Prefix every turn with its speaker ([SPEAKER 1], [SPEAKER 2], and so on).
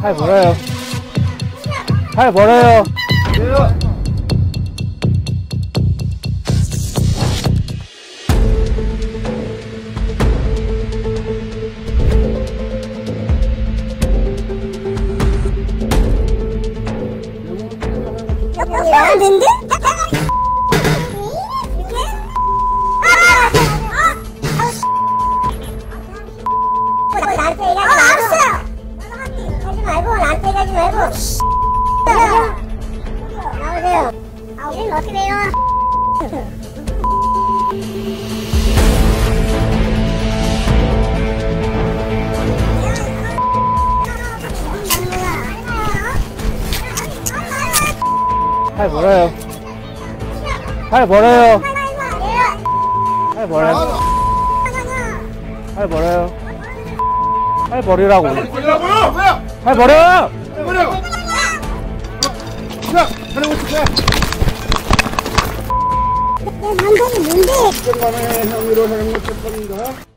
[SPEAKER 1] 팔 벌어요. 팔 벌어요.
[SPEAKER 2] 나는데? 나한테 얘기하지 말고 하지 말고 나한테 얘기하지 말고 나오세요 이름 어떻게 돼요?
[SPEAKER 1] 팔 벌어요. 팔 벌어요. 팔 벌어요. 팔 벌어요. 팔 버리라고.
[SPEAKER 3] 뭐야 뭐야 야 하는 거 줄게
[SPEAKER 2] 내 남편이 뭔데?
[SPEAKER 3] 10만원의 향유로 하는 거 cep합니다